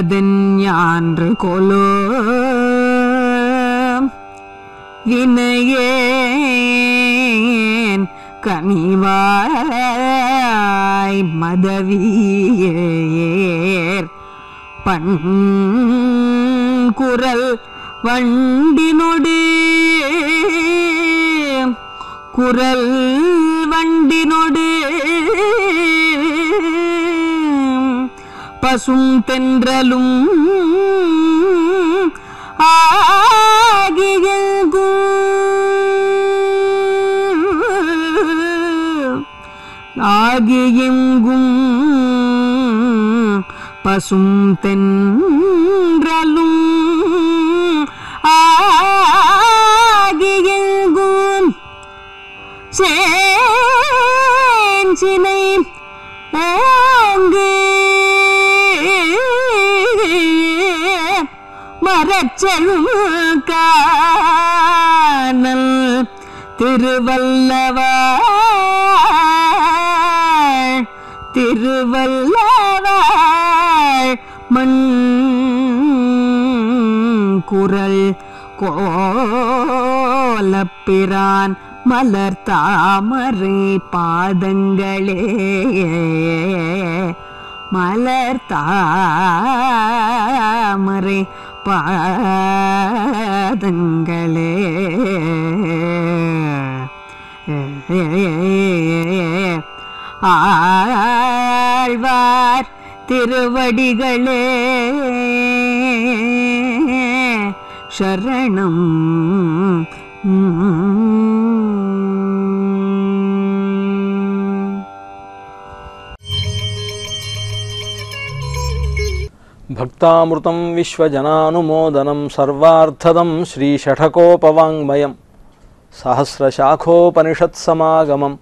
காண்பதன் யான்று கொலோ வினையேன் கனிவாய் மதவியேர் பண் குரல் வண்டினொடு குரல் பசும் தென்றலும் ஆகியெங்கும். பசும் தென் குரல் கோலப்பிரான் மலர் தாமரை பாதங்களே. மலர் தாமரை பாதங்களே. ஆழ்வார் திருவடிகளே. శరణం. భక్తామృతం విశ్వజనానుమోదనం సర్వార్థదం శ్రీషఠకోపవాంగ్మయం సహస్రశాఖోపనిషత్సమాగమం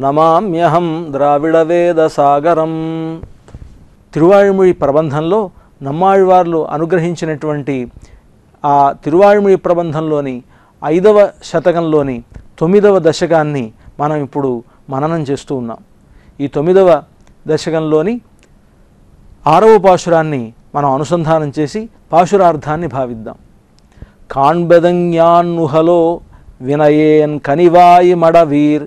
నమామ్యహం ద్రావిడవేదసాగరం. తిరువాయుమొഴి ప్రబంధంలో నమ్మాళ్వార్లు అనుగ్రహించినటువంటి ఆ తిరువాయుమిడి ప్రబంధంలోని ఐదవ శతకంలోని తొమ్మిదవ దశకాన్ని మనం ఇప్పుడు మననం చేస్తూ ఉన్నాం. ఈ తొమ్మిదవ దశకంలోని ఆరవ పాశురాన్ని మనం అనుసంధానం చేసి పాశురార్థాన్ని భావిద్దాం. కాణ్బెదంగ్యాన్నుహలో వినయేన్ కనివాయి మడవీర్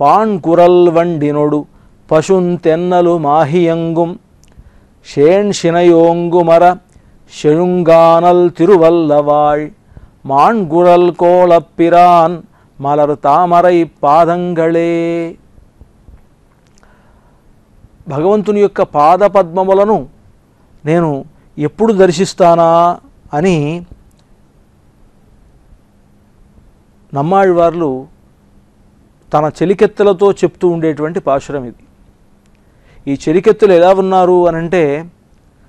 పాణ్ కురల్ వండినొడు పశున్ తెన్నలు మాహియంగుం షేణ్ షినయోంగుమర செழுங்கானல் திருவல்லவாள் மான்குரல் கோலப்பிரான் மலர் தாமரை పాదంగళే భగవంతుని యొక్క పాద పద్మములను నేను ఎప్పుడు దర్శిస్తానా అని నమ్మాళ్ళవార్లు తన చెలికెత్తులతో చెప్తూ ఉండేటువంటి పాశురం ఇది. ఈ చెలికెత్తులు ఎలా ఉన్నారు అనంటే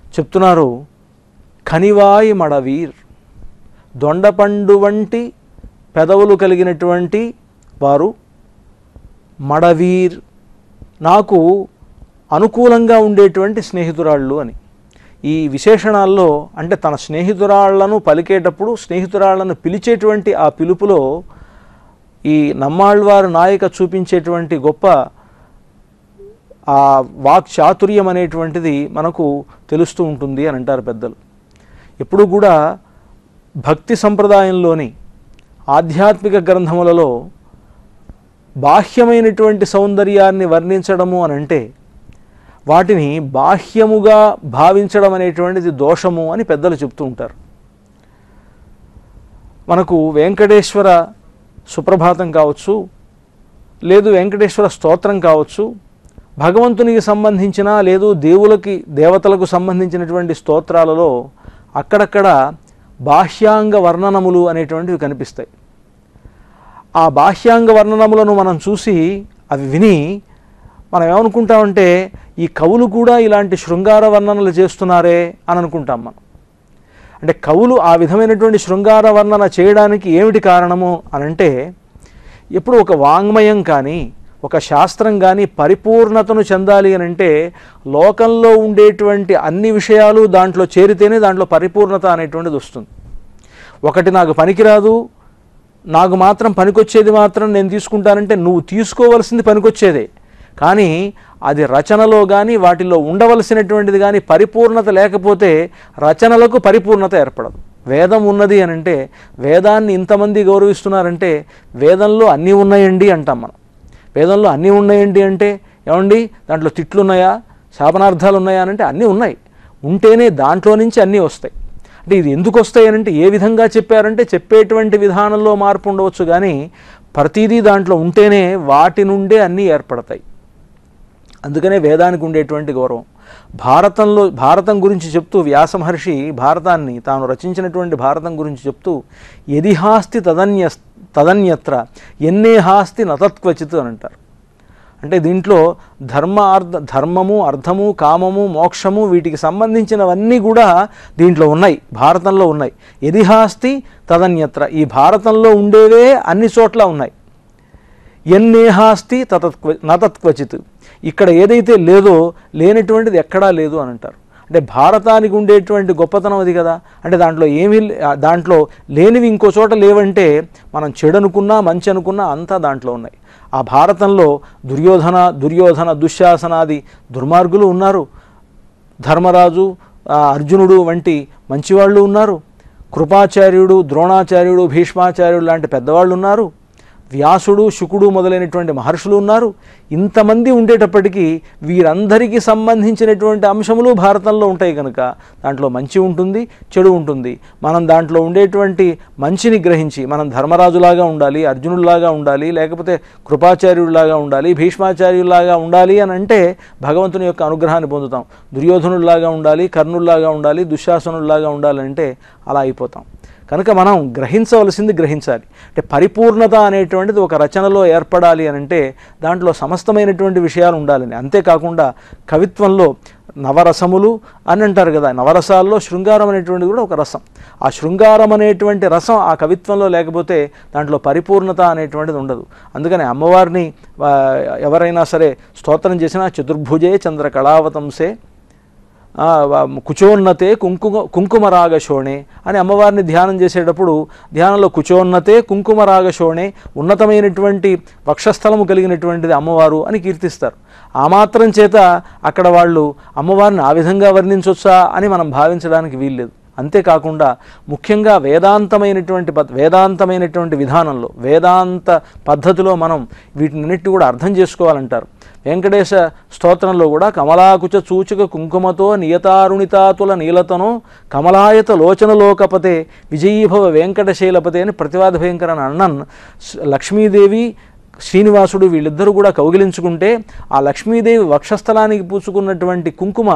చెప్తున్నారు కనివాయి మడవీర్. దొండపండు వంటి పెదవులు కలిగినటువంటి వారు మడవీర్. నాకు అనుకూలంగా ఉండేటువంటి స్నేహితురాళ్ళు అని. ఈ విశేషణాల్లో అంటే తన స్నేహితురాళ్ళను పలికేటప్పుడు స్నేహితురాళ్ళను పిలిచేటువంటి ఆ పిలుపులో ఈ నమ్మాళ్వారు నాయక చూపించేటువంటి గొప్ప ఆ వాక్ చాతుర్యం అనేటువంటిది మనకు తెలుస్తూ ఉంటుంది అని అంటారు పెద్దలు. ఎప్పుడు కూడా భక్తి సంప్రదాయంలోని ఆధ్యాత్మిక గ్రంథములలో బాహ్యమైనటువంటి సౌందర్యాన్ని వర్ణించడము అని అంటే వాటిని బాహ్యముగా భావించడం అనేటువంటిది దోషము అని పెద్దలు చెప్తూ ఉంటారు. మనకు వెంకటేశ్వర సుప్రభాతం కావచ్చు లేదు వెంకటేశ్వర స్తోత్రం కావచ్చు భగవంతునికి సంబంధించిన లేదు దేవులకి దేవతలకు సంబంధించినటువంటి స్తోత్రాలలో అక్కడక్కడ బాహ్యాంగ వర్ణనములు అనేటువంటివి కనిపిస్తాయి. ఆ బాహ్యాంగ వర్ణనములను మనం చూసి అవి విని మనం ఏమనుకుంటామంటే ఈ కవులు కూడా ఇలాంటి శృంగార వర్ణనలు చేస్తున్నారే అని అనుకుంటాం మనం. అంటే కవులు ఆ విధమైనటువంటి శృంగార వర్ణన చేయడానికి ఏమిటి కారణము అనంటే ఎప్పుడు ఒక వాంగ్మయం కానీ ఒక శాస్త్రం కానీ పరిపూర్ణతను చెందాలి అని అంటే లోకంలో ఉండేటువంటి అన్ని విషయాలు దాంట్లో చేరితేనే దాంట్లో పరిపూర్ణత అనేటువంటిది వస్తుంది. ఒకటి నాకు పనికిరాదు నాకు మాత్రం పనికొచ్చేది మాత్రం నేను తీసుకుంటానంటే నువ్వు తీసుకోవలసింది పనికొచ్చేదే. కానీ అది రచనలో కానీ వాటిలో ఉండవలసినటువంటిది కానీ పరిపూర్ణత లేకపోతే రచనలకు పరిపూర్ణత ఏర్పడదు. వేదం ఉన్నది అని అంటే వేదాన్ని ఇంతమంది గౌరవిస్తున్నారంటే వేదంలో అన్నీ ఉన్నాయండి అంటాం మనం. వేదంలో అన్నీ ఉన్నాయండి అంటే ఏమండి? దాంట్లో తిట్లు ఉన్నాయా శాపనార్థాలు ఉన్నాయా అని అంటే అన్నీ ఉన్నాయి. ఉంటేనే దాంట్లో నుంచి అన్నీ వస్తాయి. అంటే ఇది ఎందుకు వస్తాయి అని అంటే ఏ విధంగా చెప్పారంటే చెప్పేటువంటి విధానంలో మార్పు ఉండవచ్చు కానీ ప్రతిదీ దాంట్లో ఉంటేనే వాటి నుండే అన్నీ ఏర్పడతాయి. అందుకనే వేదానికి ఉండేటువంటి గౌరవం. భారతంలో భారతం గురించి చెప్తూ వ్యాస మహర్షి భారతాన్ని తాను రచించినటువంటి భారతం గురించి చెప్తూ ఎదిహాస్తి తదన్య తదన్యత్ర ఎన్నేహాస్తి నతత్వచిత్ అని అంటారు. అంటే దీంట్లో ధర్మ అర్థ ధర్మము అర్థము కామము మోక్షము వీటికి సంబంధించినవన్నీ కూడా దీంట్లో ఉన్నాయి భారతంలో ఉన్నాయి. ఎదిహాస్తి తదన్యత్ర. ఈ భారతంలో ఉండేవే అన్ని చోట్ల ఉన్నాయి. ఎన్నేహాస్తి తతత్వ నతత్వచిత్. ఇక్కడ ఏదైతే లేదో లేనటువంటిది ఎక్కడా లేదు అని అంటారు. అంటే భారతానికి ఉండేటువంటి గొప్పతనం అది కదా. అంటే దాంట్లో ఏమీ లే- దాంట్లో లేనివి ఇంకో చోట లేవంటే మనం చెడు అనుకున్నా మంచి అనుకున్నా అంతా దాంట్లో ఉన్నాయి. ఆ భారతంలో దుర్యోధన దుర్యోధన దుశ్శాసనాది దుర్మార్గులు ఉన్నారు. ధర్మరాజు అర్జునుడు వంటి మంచివాళ్ళు ఉన్నారు. కృపాచార్యుడు ద్రోణాచార్యుడు భీష్మాచార్యుడు లాంటి పెద్దవాళ్ళు ఉన్నారు. వ్యాసుడు శుకుడు మొదలైనటువంటి మహర్షులు ఉన్నారు. ఇంతమంది ఉండేటప్పటికీ వీరందరికీ సంబంధించినటువంటి అంశములు భారతంలో ఉంటాయి కనుక దాంట్లో మంచి ఉంటుంది చెడు ఉంటుంది. మనం దాంట్లో ఉండేటువంటి మంచిని గ్రహించి మనం ధర్మరాజులాగా ఉండాలి అర్జునుడిలాగా ఉండాలి లేకపోతే కృపాచార్యుడిలాగా ఉండాలి భీష్మాచార్యుడిలాగా ఉండాలి అని అంటే భగవంతుని యొక్క అనుగ్రహాన్ని పొందుతాం. దుర్యోధనుడిలాగా ఉండాలి కర్ణుల్లాగా ఉండాలి దుశ్శాసనుడిలాగా ఉండాలంటే అలా అయిపోతాం. కనుక మనం గ్రహించవలసింది గ్రహించాలి. అంటే పరిపూర్ణత అనేటువంటిది ఒక రచనలో ఏర్పడాలి అని అంటే దాంట్లో సమస్తమైనటువంటి విషయాలు ఉండాలని. అంతేకాకుండా కవిత్వంలో నవరసములు అని అంటారు కదా నవరసాల్లో శృంగారం అనేటువంటిది కూడా ఒక రసం. ఆ శృంగారం అనేటువంటి రసం ఆ కవిత్వంలో లేకపోతే దాంట్లో పరిపూర్ణత అనేటువంటిది ఉండదు. అందుకని అమ్మవారిని ఎవరైనా సరే స్తోత్రం చేసినా చతుర్భుజే చంద్రకళావతంసే కుచోన్నతే కుంకుమ కుంకుమరాగ శోణే అని అమ్మవారిని ధ్యానం చేసేటప్పుడు ధ్యానంలో కుచోన్నతే కుంకుమరాగ శోణే ఉన్నతమైనటువంటి వక్షస్థలము కలిగినటువంటిది అమ్మవారు అని కీర్తిస్తారు. ఆ మాత్రం చేత అక్కడ వాళ్ళు అమ్మవారిని ఆ విధంగా వర్ణించవచ్చా అని మనం భావించడానికి వీల్లేదు. అంతేకాకుండా ముఖ్యంగా వేదాంతమైనటువంటి పద్ వేదాంతమైనటువంటి విధానంలో వేదాంత పద్ధతిలో మనం వీటినన్నిటి కూడా అర్థం చేసుకోవాలంటారు. వెంకటేశ స్తోత్రంలో కూడా కమలాకుచ సూచక కుంకుమతో నియతారుణితాతుల నీలతను కమలాయత లోచనలోకపతే విజయీభవ వెంకటశైలపతే అని ప్రతివాద భయంకర అన్నన్ లక్ష్మీదేవి శ్రీనివాసుడు వీళ్ళిద్దరూ కూడా కౌగిలించుకుంటే ఆ లక్ష్మీదేవి వక్షస్థలానికి పూసుకున్నటువంటి కుంకుమ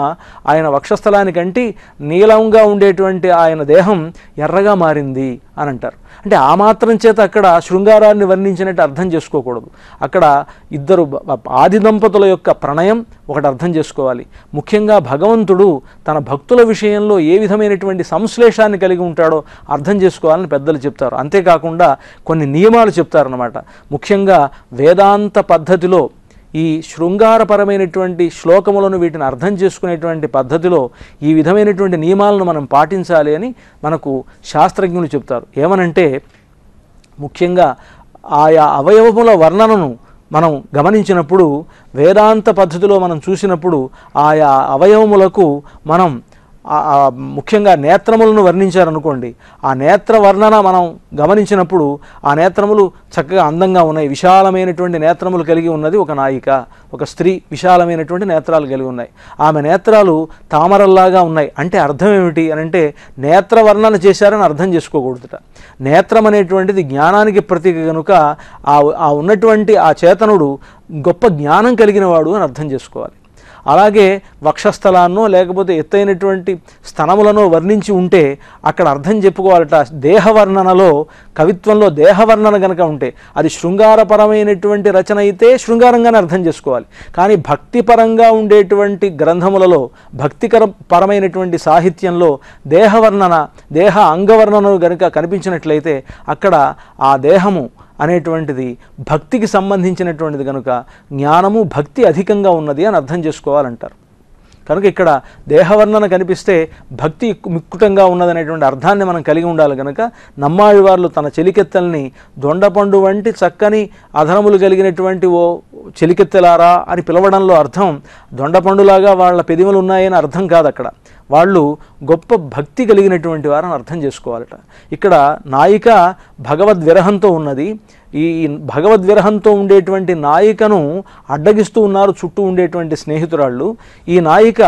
ఆయన వక్షస్థలానికంటి నీలంగా ఉండేటువంటి ఆయన దేహం ఎర్రగా మారింది. అని అంటారు. అంటే ఆ మాత్రం చేత అక్కడ శృంగారాన్ని వర్ణించినట్టు అర్థం చేసుకోకూడదు. అక్కడ ఇద్దరు ఆది దంపతుల యొక్క ప్రణయం ఒకటి అర్థం చేసుకోవాలి. ముఖ్యంగా భగవంతుడు తన భక్తుల విషయంలో ఏ విధమైనటువంటి సంశ్లేషాన్ని కలిగి ఉంటాడో అర్థం చేసుకోవాలని పెద్దలు చెప్తారు. అంతేకాకుండా కొన్ని నియమాలు చెప్తారన్నమాట. ముఖ్యంగా వేదాంత పద్ధతిలో ఈ శృంగారపరమైనటువంటి శ్లోకములను వీటిని అర్థం చేసుకునేటువంటి పద్ధతిలో ఈ విధమైనటువంటి నియమాలను మనం పాటించాలి అని మనకు శాస్త్రజ్ఞులు చెప్తారు. ఏమనంటే ముఖ్యంగా ఆయా అవయవముల వర్ణనను మనం గమనించినప్పుడు వేదాంత పద్ధతిలో మనం చూసినప్పుడు ఆయా అవయవములకు మనం ముఖ్యంగా నేత్రములను వర్ణించారనుకోండి. ఆ నేత్ర వర్ణన మనం గమనించినప్పుడు ఆ నేత్రములు చక్కగా అందంగా ఉన్నాయి. విశాలమైనటువంటి నేత్రములు కలిగి ఉన్నది ఒక నాయిక ఒక స్త్రీ విశాలమైనటువంటి నేత్రాలు కలిగి ఉన్నాయి. ఆమె నేత్రాలు తామరల్లాగా ఉన్నాయి. అంటే అర్థం ఏమిటి అని అంటే నేత్ర వర్ణన చేశారని అర్థం చేసుకోకూడదుట. నేత్రం అనేటువంటిది జ్ఞానానికి ప్రతీక కనుక ఆ ఆ ఉన్నటువంటి ఆ చేతనుడు గొప్ప జ్ఞానం కలిగిన వాడు అని అర్థం చేసుకోవాలి. అలాగే వక్షస్థలాన్నో లేకపోతే ఎత్తైనటువంటి స్థనములనో వర్ణించి ఉంటే అక్కడ అర్థం చెప్పుకోవాలట. దేహవర్ణనలో కవిత్వంలో దేహవర్ణన కనుక ఉంటే అది శృంగారపరమైనటువంటి రచన అయితే శృంగారంగానే అర్థం చేసుకోవాలి. కానీ భక్తిపరంగా ఉండేటువంటి గ్రంథములలో భక్తికర పరమైనటువంటి సాహిత్యంలో దేహవర్ణన దేహ అంగవర్ణనలు కనుక కనిపించినట్లయితే అక్కడ ఆ దేహము అనేటువంటిది భక్తికి సంబంధించినటువంటిది కనుక జ్ఞానము భక్తి అధికంగా ఉన్నది అని అర్థం చేసుకోవాలంటారు. కనుక ఇక్కడ దేహవర్ణన కనిపిస్తే భక్తి మిక్కుటంగా ఉన్నదనేటువంటి అర్థాన్ని మనం కలిగి ఉండాలి కనుక నమ్మాళ్ళవార్లు తన చెలికెత్తల్ని దొండపండు వంటి చక్కని అధనములు కలిగినటువంటి ఓ చెలికెత్తెలారా అని పిలవడంలో అర్థం దొండపండులాగా వాళ్ళ పెదిమలు ఉన్నాయని అర్థం కాదు అక్కడ. వాళ్ళు గొప్ప భక్తి కలిగినటువంటి వారని అర్థం చేసుకోవాలట. ఇక్కడ నాయిక భగవద్విరహంతో ఉన్నది. ఈ భగవద్విరహంతో ఉండేటువంటి నాయికను అడ్డగిస్తూ ఉన్నారు చుట్టూ ఉండేటువంటి స్నేహితురాళ్ళు. ఈ నాయిక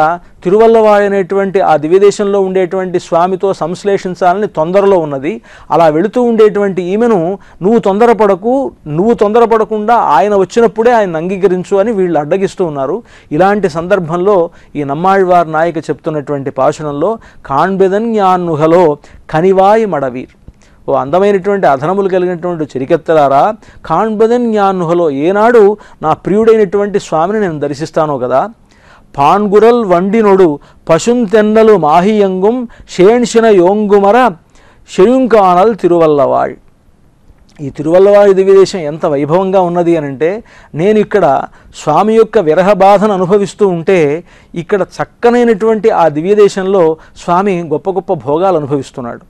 తిరువల్లవాయ అనేటువంటి ఆ దివ్యదేశంలో ఉండేటువంటి స్వామితో సంశ్లేషించాలని తొందరలో ఉన్నది. అలా వెళుతూ ఉండేటువంటి ఈమెను నువ్వు తొందరపడకు నువ్వు తొందరపడకుండా ఆయన వచ్చినప్పుడే ఆయన అంగీకరించు అని వీళ్ళు అడ్డగిస్తూ ఉన్నారు. ఇలాంటి సందర్భంలో ఈ నమ్మాళ్వార్ నాయిక చెప్తున్నటువంటి పాశనంలో కాణ్బెదన్యాన్నుహలో కనివాయి మడవీర్. ఓ అందమైనటువంటి అధనములు కలిగినటువంటి చిరికెత్తలారా? కాణ్బదన్ జ్ఞానుహలో ఏనాడు నా ప్రియుడైనటువంటి స్వామిని నేను దర్శిస్తానో కదా? పాన్గురల్ వండినొడు పశుంతెన్నలు మాహియంగుం షేణ్షిన యోంగుమర షెయుంకానల్ తిరువల్లవాళ్. ఈ తిరువల్లవారి దివ్యదేశం ఎంత వైభవంగా ఉన్నది అని అంటే నేను ఇక్కడ స్వామి యొక్క విరహ బాధను అనుభవిస్తూ ఉంటే ఇక్కడ చక్కనైనటువంటి ఆ దివ్యదేశంలో స్వామి గొప్ప గొప్ప భోగాలు అనుభవిస్తున్నాడు.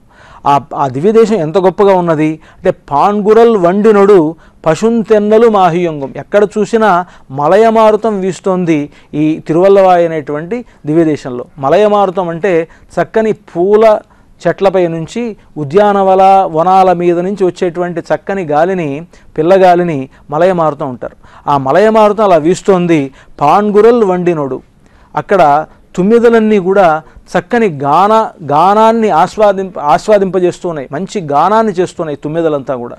ఆ ఆ దివ్యదేశం ఎంత గొప్పగా ఉన్నది? అంటే పాన్గురల్ వండినొడు పశుంతెన్నలు మాహియంగం. ఎక్కడ చూసినా మలయమారుతం వీస్తోంది ఈ తిరువల్లవాయి అనేటువంటి దివ్యదేశంలో. మలయమారుతం అంటే చక్కని పూల చెట్లపై నుంచి ఉద్యానవన వనాల మీద నుంచి వచ్చేటువంటి చక్కని గాలిని పిల్లగాలిని మలయమారుతం ఉంటారు ఆ మలయమారుతం అలా వీస్తోంది పాన్గురల్ వండినోడు. అక్కడ తుమ్మిదలన్నీ కూడా చక్కని గాన గానాన్ని ఆస్వాదింప ఆస్వాదింపజేస్తున్నాయి. మంచి గానాన్ని చేస్తున్నాయి తుమ్మిదలంతా కూడా.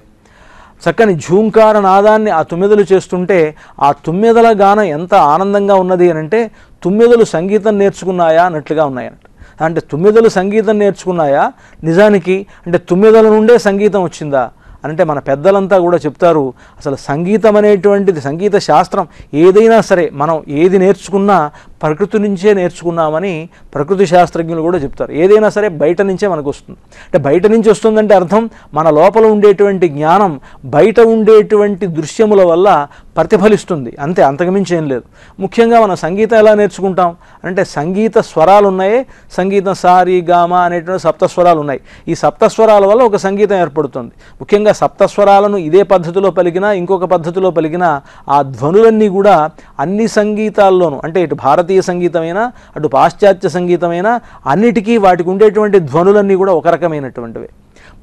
చక్కని ఝూంకార నాదాన్ని ఆ తుమ్మెదలు చేస్తుంటే ఆ తుమ్మెదల గానం ఎంత ఆనందంగా ఉన్నది అని అంటే తుమ్మెదలు సంగీతం నేర్చుకున్నాయా అన్నట్లుగా ఉన్నాయన్నట్టు. అంటే తుమ్మెదలు సంగీతం నేర్చుకున్నాయా? నిజానికి అంటే తుమ్మెదల నుండే సంగీతం వచ్చిందా? అంటే మన పెద్దలంతా కూడా చెప్తారు అసలు సంగీతం అనేటువంటిది సంగీత శాస్త్రం ఏదైనా సరే మనం ఏది నేర్చుకున్నా ప్రకృతి నుంచే నేర్చుకున్నామని ప్రకృతి శాస్త్రజ్ఞులు కూడా చెప్తారు. ఏదైనా సరే బయట నుంచే మనకు వస్తుంది అంటే బయట నుంచి వస్తుందంటే అర్థం మన లోపల ఉండేటువంటి జ్ఞానం బయట ఉండేటువంటి దృశ్యముల వల్ల ప్రతిఫలిస్తుంది. అంతే అంతకుమించి ఏం లేదు. ముఖ్యంగా మనం సంగీతం ఎలా నేర్చుకుంటాం? అంటే సంగీత స్వరాలు ఉన్నాయే. సంగీతం సారి గామ అనేటువంటి సప్తస్వరాలు ఉన్నాయి. ఈ సప్తస్వరాల వల్ల ఒక సంగీతం ఏర్పడుతుంది. ముఖ్యంగా సప్తస్వరాలను ఇదే పద్ధతిలో పలికినా ఇంకొక పద్ధతిలో పలికినా ఆ ధ్వనులన్నీ కూడా అన్ని సంగీతాల్లోనూ అంటే ఇటు భారత భారతీయ సంగీతమైనా అటు పాశ్చాత్య సంగీతమైనా అన్నిటికీ వాటికి ఉండేటువంటి ధ్వనులన్నీ కూడా ఒక రకమైనటువంటివి.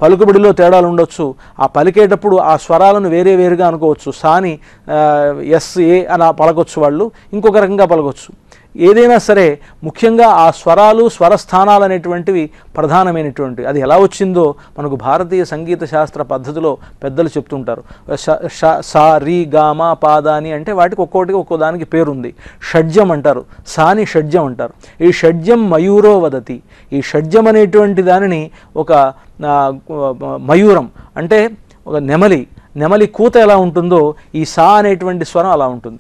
పలుకుబడిలో తేడాలు ఉండొచ్చు. ఆ పలికేటప్పుడు ఆ స్వరాలను వేరే వేరుగా అనుకోవచ్చు. సాని ఎస్ ఏ అలా పలకొచ్చు వాళ్ళు. ఇంకొక రకంగా పలకొచ్చు. ఏదైనా సరే ముఖ్యంగా ఆ స్వరాలు స్వరస్థానాలు అనేటువంటివి ప్రధానమైనటువంటివి. అది ఎలా వచ్చిందో మనకు భారతీయ సంగీత శాస్త్ర పద్ధతిలో పెద్దలు చెప్తుంటారు. ష- సా రీ గామ పాదాని అంటే వాటికి ఒక్కోటికి ఒక్కో దానికి పేరుంది. షడ్జం అంటారు. సాని షడ్జం అంటారు. ఈ షడ్జం మయూరో వదతి. ఈ షడ్జం అనేటువంటి దానిని ఒక మయూరం అంటే ఒక నెమలి. నెమలి కూత ఎలా ఉంటుందో ఈ సా అనేటువంటి స్వరం అలా ఉంటుంది.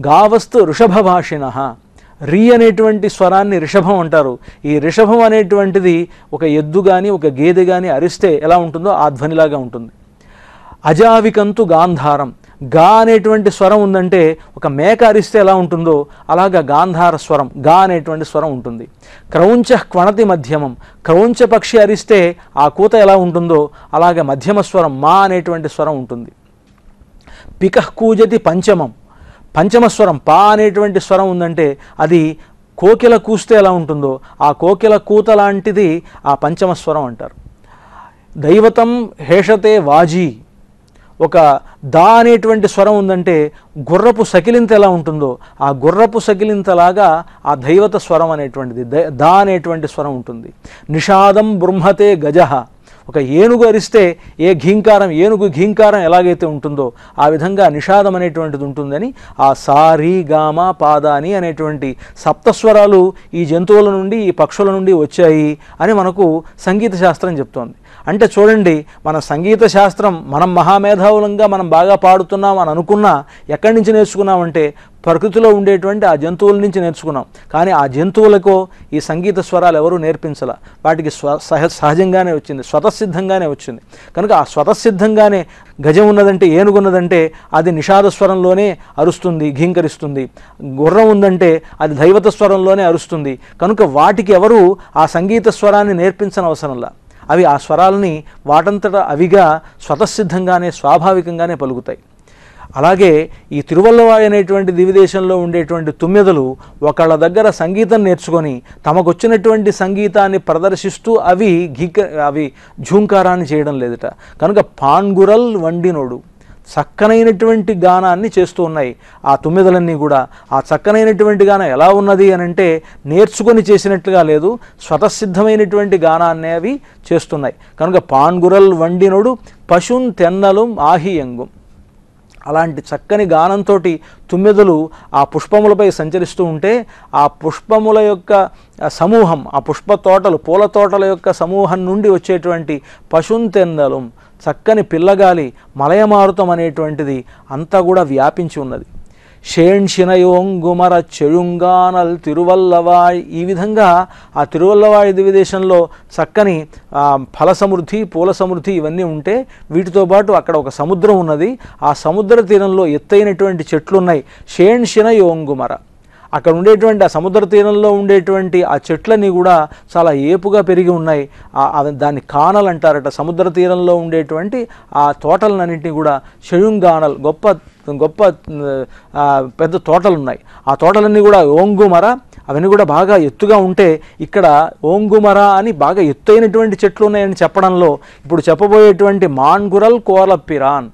గావస్తు ఋషభ భాషిణ రి అనేటువంటి స్వరాన్ని రిషభం అంటారు. ఈ రిషభం అనేటువంటిది ఒక ఎద్దు కానీ ఒక గేదె కానీ అరిస్తే ఎలా ఉంటుందో ఆ ధ్వనిలాగా ఉంటుంది. అజావికంతు గాంధారం. గా అనేటువంటి స్వరం ఉందంటే ఒక మేక అరిస్తే ఎలా ఉంటుందో అలాగా గాంధార స్వరం గా అనేటువంటి స్వరం ఉంటుంది. క్రౌంచ క్వణతి మధ్యమం. క్రౌంచ పక్షి అరిస్తే ఆ కూత ఎలా ఉంటుందో అలాగే మధ్యమ స్వరం మా అనేటువంటి స్వరం ఉంటుంది. పికహ్ కూజతి పంచమం. పంచమ స్వరం పా అనేటువంటి స్వరం ఉందంటే అది కోకిల కూస్తే ఎలా ఉంటుందో ఆ కోకిల కూత లాంటిది ఆ పంచమ స్వరం అంటారు. దైవతం హేషతే వాజీ. ఒక దా అనేటువంటి స్వరం ఉందంటే గుర్రపు సకిలింత ఎలా ఉంటుందో ఆ గుర్రపు సకిలింతలాగా ఆ దైవత స్వరం అనేటువంటిది ద- దా అనేటువంటి స్వరం ఉంటుంది. నిషాదం బృంహతే గజహ ఒక ఏనుగు అరిస్తే ఏ ఘీంకారం ఏనుగు ఘీంకారం ఎలాగైతే ఉంటుందో ఆ విధంగా నిషాదం అనేటువంటిది ఉంటుందని ఆ సారి గామ పాదాని అనేటువంటి సప్తస్వరాలు ఈ జంతువుల నుండి ఈ పక్షుల నుండి వచ్చాయి అని మనకు సంగీత శాస్త్రం చెప్తోంది. అంటే చూడండి మన సంగీత శాస్త్రం మనం మహామేధావులంగా మనం బాగా పాడుతున్నాం అని అనుకున్నా ఎక్కడి నుంచి నేర్చుకున్నామంటే ప్రకృతిలో ఉండేటువంటి ఆ జంతువుల నుంచి నేర్చుకున్నాం. కానీ ఆ జంతువులకు ఈ సంగీత స్వరాలు ఎవరూ నేర్పించాల. వాటికి స్వ సహ సహజంగానే వచ్చింది స్వతసిద్ధంగానే వచ్చింది. కనుక ఆ స్వతసిద్ధంగానే గజం ఉన్నదంటే ఏనుగు ఉన్నదంటే అది నిషాద స్వరంలోనే అరుస్తుంది ఘీంకరిస్తుంది. గుర్రం ఉందంటే అది దైవత స్వరంలోనే అరుస్తుంది. కనుక వాటికి ఎవరు ఆ సంగీత స్వరాన్ని నేర్పించని అవసరంలా అవి ఆ స్వరాలని వాటంతట అవిగా స్వతసిద్ధంగానే స్వాభావికంగానే పలుకుతాయి. అలాగే ఈ తిరువల్లవాయి అనేటువంటి దివిదేశంలో ఉండేటువంటి తుమ్మెదలు ఒకళ్ళ దగ్గర సంగీతం నేర్చుకొని తమకొచ్చినటువంటి సంగీతాన్ని ప్రదర్శిస్తూ అవి గీక అవి ఝూంకారాన్ని చేయడం లేదట. కనుక పాన్గురల్ వండినోడు. చక్కనైనటువంటి గానాన్ని చేస్తూ ఉన్నాయి. ఆ తుమ్మెదలన్నీ కూడా ఆ చక్కనైనటువంటి గానం ఎలా ఉన్నది అని అంటే నేర్చుకొని చేసినట్లుగా లేదు. స్వతసిద్ధమైనటువంటి గానాన్ని అవి చేస్తున్నాయి. కనుక పాన్గురల్ వండినోడు పశున్ తెన్నలం ఆహియంగు అలాంటి చక్కని గానంతో తుమ్మెదలు ఆ పుష్పములపై సంచరిస్తూ ఉంటే ఆ పుష్పముల యొక్క సమూహం ఆ పుష్ప తోటలు పూల తోటల యొక్క సమూహం నుండి వచ్చేటువంటి పశుంతెందలం చక్కని పిల్లగాలి మలయమారుతం అనేటువంటిది అంతా కూడా వ్యాపించి ఉన్నది. షేణ్షినయోంగుమర చెడుంగానల్ తిరువల్లవాయ్. ఈ విధంగా ఆ తిరువల్లవాయ్ దివిదేశంలో చక్కని ఫల సమృద్ధి పూల సమృద్ధి ఇవన్నీ ఉంటే వీటితో పాటు అక్కడ ఒక సముద్రం ఉన్నది. ఆ సముద్ర తీరంలో ఎత్తైనటువంటి చెట్లు ఉన్నాయి షేణ్షినయోంగుమర అక్కడ ఉండేటువంటి ఆ సముద్ర తీరంలో ఉండేటువంటి ఆ చెట్లన్నీ కూడా చాలా ఏపుగా పెరిగి ఉన్నాయి. అవి దాన్ని కానల్ అంటారట. సముద్ర తీరంలో ఉండేటువంటి ఆ తోటలన్నింటినీ కూడా షెయుంగానల్ గొప్ప గొప్ప పెద్ద తోటలు ఉన్నాయి ఆ తోటలన్నీ కూడా ఓంగుమర అవన్నీ కూడా బాగా ఎత్తుగా ఉంటే ఇక్కడ ఓంగుమర అని బాగా ఎత్తైనటువంటి చెట్లు ఉన్నాయని చెప్పడంలో ఇప్పుడు చెప్పబోయేటువంటి మాన్గురల్ కోలపిరాన్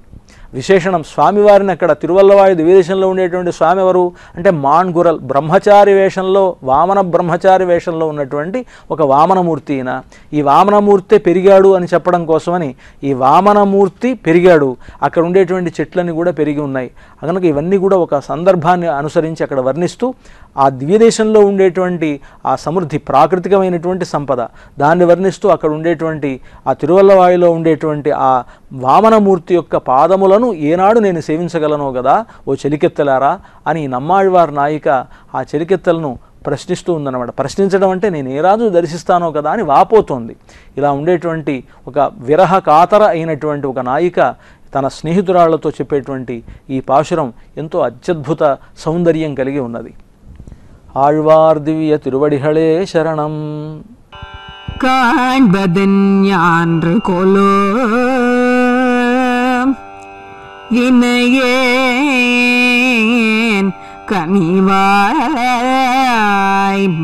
విశేషణం స్వామివారిని అక్కడ తిరువల్లవాయు దివ్యదేశంలో ఉండేటువంటి స్వామి ఎవరు అంటే మాన్గురల్ బ్రహ్మచారి వేషంలో వామన బ్రహ్మచారి వేషంలో ఉన్నటువంటి ఒక వామనమూర్తి ఈయన. ఈ వామనమూర్తే పెరిగాడు అని చెప్పడం కోసమని ఈ వామనమూర్తి పెరిగాడు. అక్కడ ఉండేటువంటి చెట్లన్నీ కూడా పెరిగి ఉన్నాయి. కనుక ఇవన్నీ కూడా ఒక సందర్భాన్ని అనుసరించి అక్కడ వర్ణిస్తూ ఆ ద్వీదేశంలో ఉండేటువంటి ఆ సమృద్ధి ప్రాకృతికమైనటువంటి సంపద దాన్ని వర్ణిస్తూ అక్కడ ఉండేటువంటి ఆ తిరువల్లవాయిలో ఉండేటువంటి ఆ వామనమూర్తి యొక్క పాదములను ఏనాడు నేను సేవించగలను కదా ఓ చెలికెత్తలారా అని ఈ నాయిక ఆ చెలికెత్తలను ప్రశ్నిస్తూ ఉందన్నమాట. ప్రశ్నించడం అంటే నేను ఏ రాజు దర్శిస్తానో కదా అని వాపోతోంది. ఇలా ఉండేటువంటి ఒక విరహ కాతర అయినటువంటి ఒక నాయిక తన స్నేహితురాళ్లతో చెప్పేటువంటి ఈ పాశురం ఎంతో అత్యద్భుత సౌందర్యం కలిగి ఉన్నది ఆళ్వార్ దివ్య తిరువడిహళే శరణం காண்பதென்று கொலோ வினையேன் கனிவாய்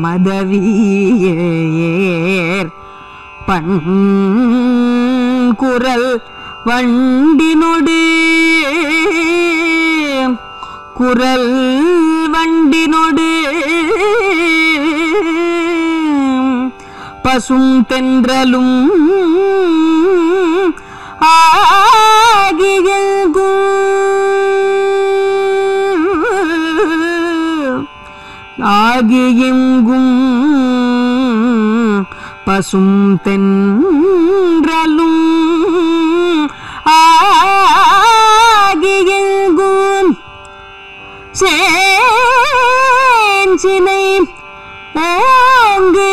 மதவியேர் பண்குரல் வண்டினொடு குரல் வண்டினொடு பசும் தென்றலும் ஆகியெங்கும் ஆகியெங்கும் பசும் தென் ஓங்கு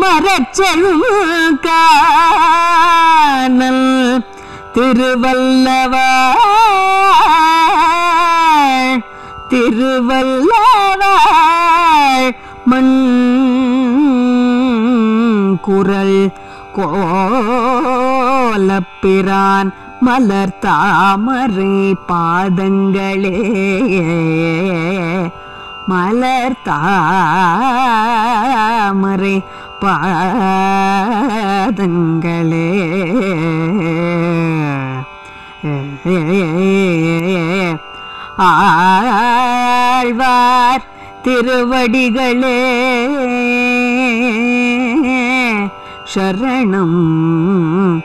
மரச்செழும் காணல் திருவல்லவா. திருவல்லவாள் மண் குரல் கோலப்பிரான். மலர் தாமரை பாதங்களே. மலர் தாமரை பாதங்களே. ஆழ்வார் திருவடிகளே. சரணம்.